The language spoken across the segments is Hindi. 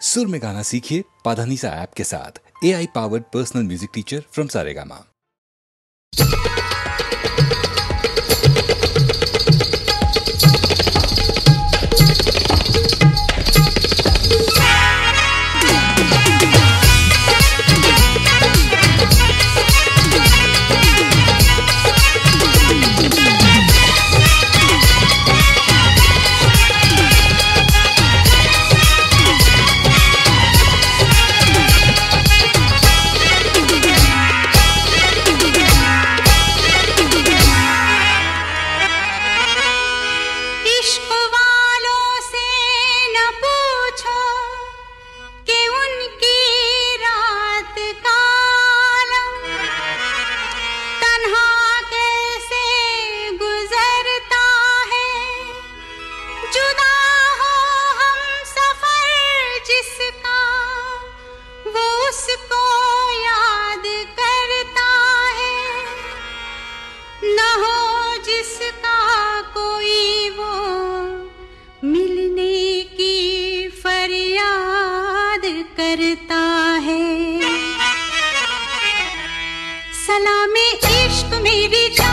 सुर में गाना सीखिए पाधानीसा ऐप के साथ। A I powered personal music teacher from सारेगा দিবি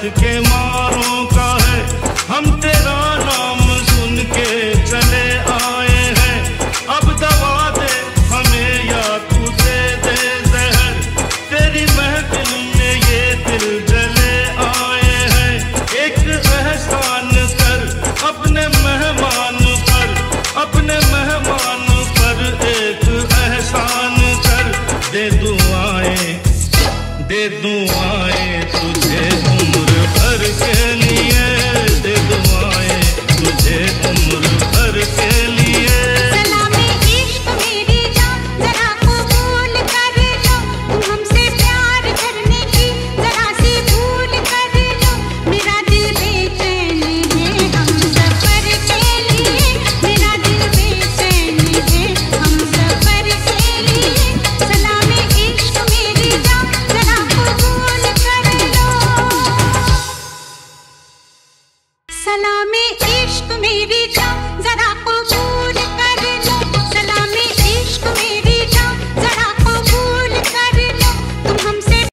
que quemo में इश्क मेरी जान